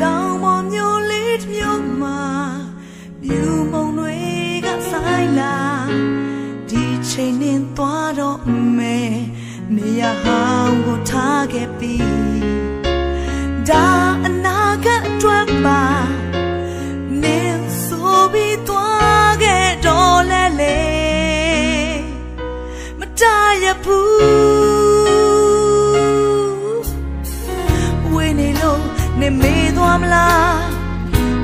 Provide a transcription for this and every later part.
တောင်ပေါ်မျိုးလေးတစ်မျိုးမှာမြူမုံတွေကဆိုင်လာဒီချိန်နဲ့သွားတော့မယ်နေရဟောင်းကိုထားခဲ့ပြီးဒါ နေမေးသွားမလား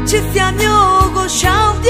ချစ်စရာမျိုးကိုရှောင်ပြေးမလား